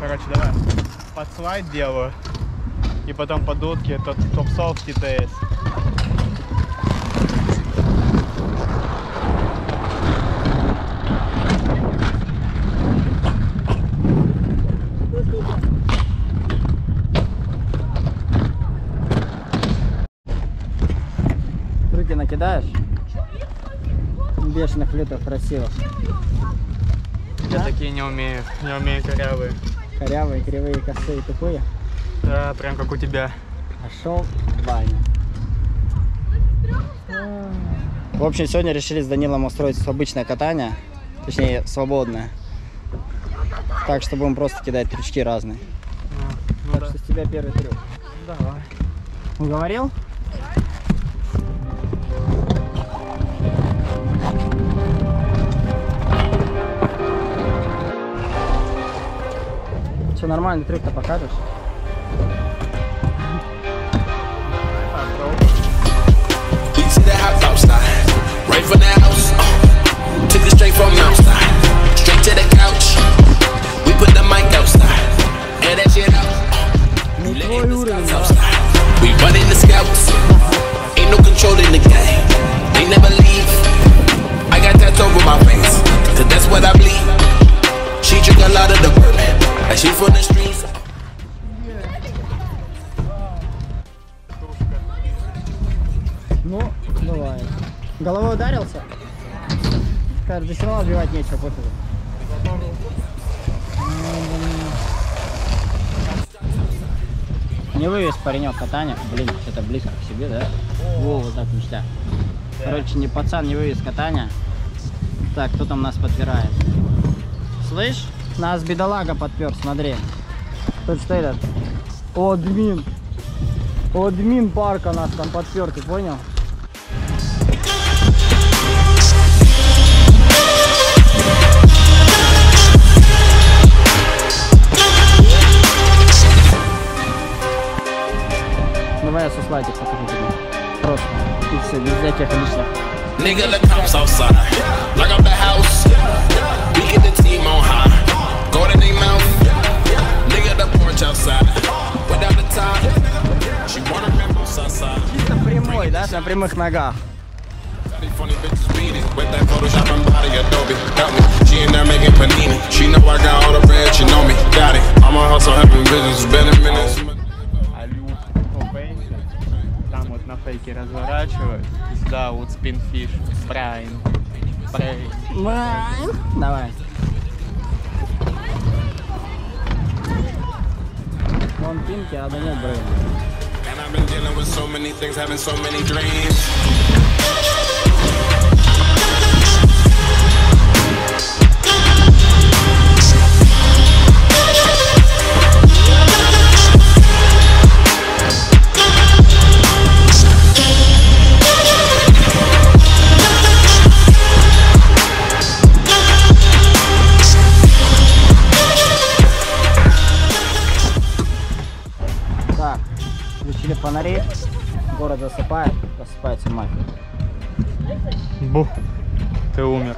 Короче, давай. Под слайд делаю. И потом под утки, тот топсофт ТТС. Руки накидаешь? Бешеных лютых красиво. Я Да? такие не умею. Не умею корявые. Корявые, кривые, косые, тупые. Да, прям как у тебя. Пошел в баню. В общем, сегодня решили с Данилом устроить обычное катание. Точнее, свободное. Так что будем просто кидать крючки разные. Ну, Так да. что с тебя первый трюк. Давай. Уговорил? Что, нормальный трюк-то покажешь? Головой ударился? Да все равно отбивать нечего, пофигу. Не вывез паренек катание. Блин, что-то близко к себе, да? Во, вот так мечта. Короче, не пацан не вывез катание. Так, кто там нас подпирает? Слышь, нас бедолага подпер, смотри. Тут что этот? О, админ. О, админ парка нас там подпер, ты понял? Слайдик покажу тебе. Просто. И все, без всяких лишних. Nigga, the cops outside. Lock up the house. We get the team on high. Go to their mouth. Nigga, the porch outside. Without the top. She wanna remember outside. Чисто прямой, да? На прямых ногах. These funny bitches beat it. With that Photoshop and body Adobe. Фейке разворачивают. Сюда вот спинфиш. Брайн. Брейн. Давай. Вон пинки, а да нет брейна. And I've been dealing with so many things, having so many dreams. Засыпает, просыпается мафия. Бу. Ты умер.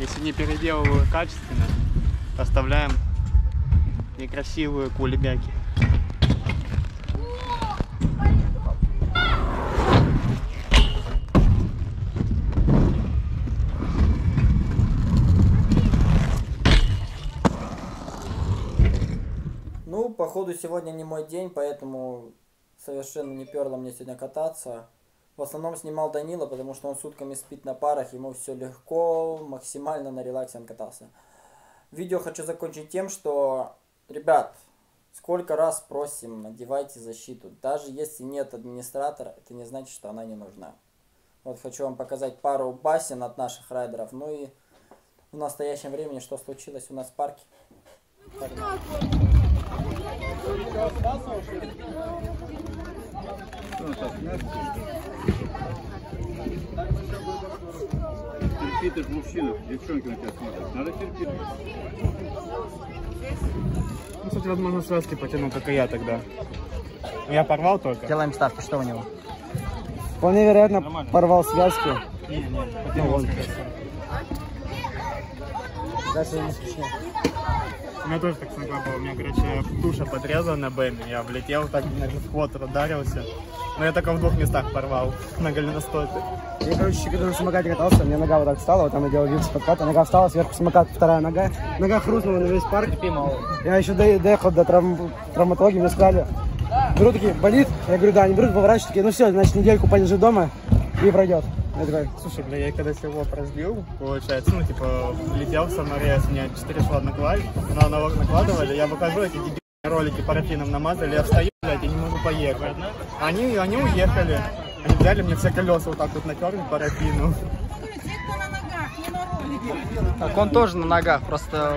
Если не переделываю качественно, оставляем некрасивые кулебяки. Ну, походу, сегодня не мой день, поэтому совершенно не перло мне сегодня кататься. В основном снимал Данила, потому что он сутками спит на парах, ему все легко, максимально на релаксе он катался. Видео хочу закончить тем, что, ребят, сколько раз просим, надевайте защиту. Даже если нет администратора, это не значит, что она не нужна. Вот хочу вам показать пару басен от наших райдеров. Ну и в настоящем времени, что случилось у нас в парке. Погнали. Терпи, ты же мужчина, девчонки на тебя смотрят. Надо терпеть. Ну, кстати, возможно, связки потянул, как и я тогда. Я порвал только. Делаем ставки, что у него? Вполне вероятно, Нормально. порвал связки. Не, не, потянул, всего. Даже не смешно. У меня тоже так с ногой было. У меня, короче, туша подрезала на Бэме. Я влетел так, на сквот ударился. Но я только в двух местах порвал на голеностопе. Я, короче, когда на самокате катался, у меня нога вот так встала, вот там я делал вилс подката, нога встала, сверху самокат, вторая нога, нога хрустнула на весь парк. Я еще до- доехал до травм, травматологии, мне сказали, беру такие, болит? Я говорю, да, они берут, поворачивают, такие, ну все, значит, недельку полежи дома и пройдет. Я такой, Слушай, бля, я когда всего разбил, получается, ну, типа, влетел в саморез, мне 4 шла на налог накладывали, я выхожу, эти дебильные ролики парафином намазали, я встаю, блядь, я не могу поехать. Они, они уехали. Они взяли мне все колеса вот так вот натерли парафину. Так он тоже на ногах, просто...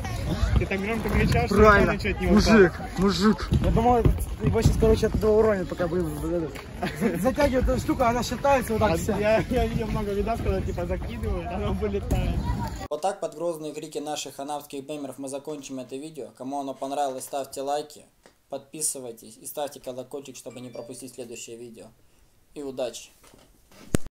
Ты так громко кричал, что правильно, чуть не мужик, мужик. Я думал, его сейчас, короче, от этого уронит, пока будет этот, затягивает эту штуку, она считается вот А так вся. Я, я видел много видов, когда типа закидывают, оно вылетает. Вот так под грозные крики наших ханавских беймеров мы закончим это видео. Кому оно понравилось, ставьте лайки, подписывайтесь и ставьте колокольчик, чтобы не пропустить следующее видео. И удачи!